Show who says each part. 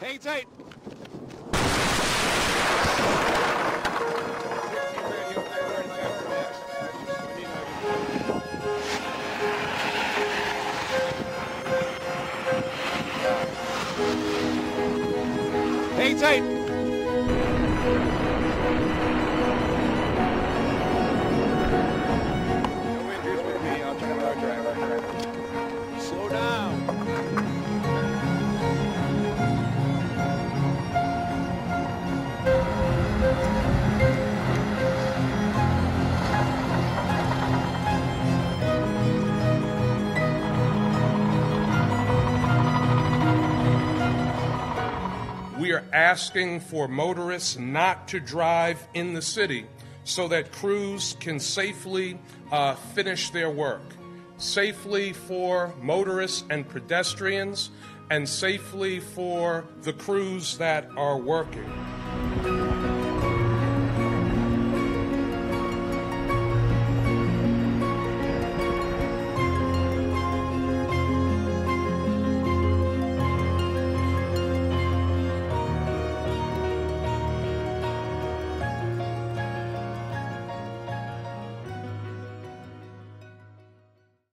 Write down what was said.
Speaker 1: Hang tight. Hang tight.
Speaker 2: We are asking for motorists not to drive in the city so that crews can safely uh, finish their work. Safely for motorists and pedestrians, and safely for the crews that are working.